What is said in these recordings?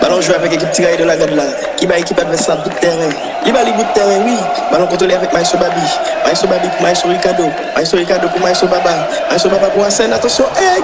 Ballon joué avec l'équipe tiraillée de la garde là. Qui va équipe adverse à bout de terrain. Il va aller bout de terrain, oui. Ballon contrôlé avec Maïso Babi. Maïso Babi pour Maïso Ricardo. Maïso Ricardo pour Maïso Baba. Maïso Baba pour Hassan. Attention. Et!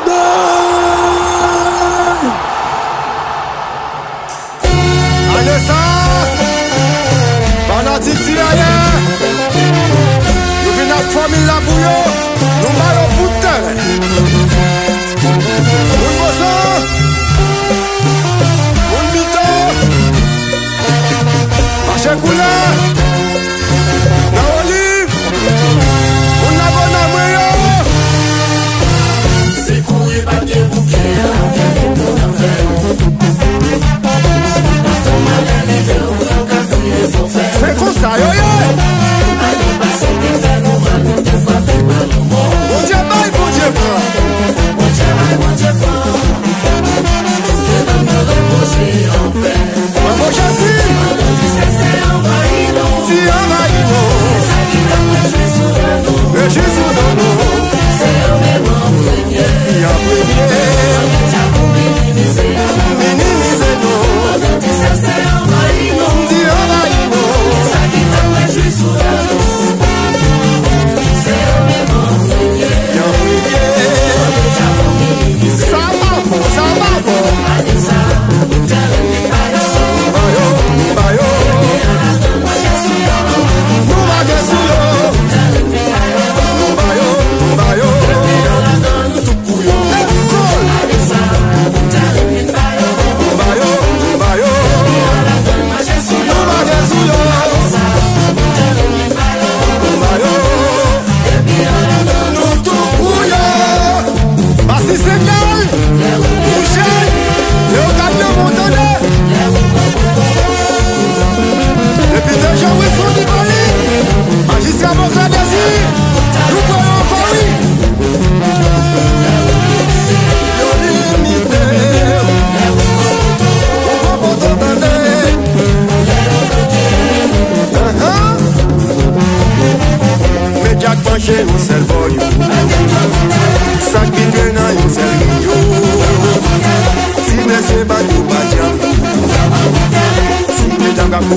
chega um servório Saque pena Se me receba de um badião me dá um gafo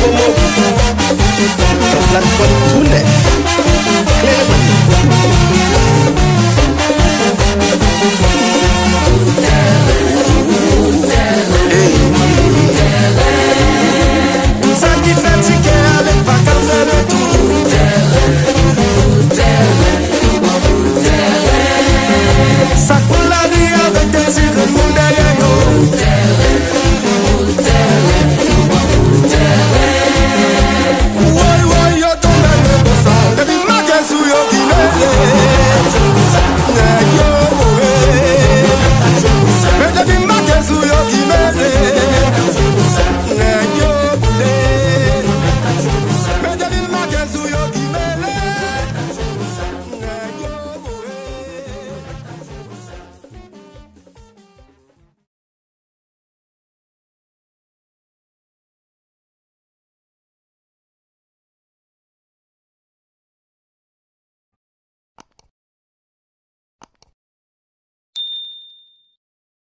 como las fortunas.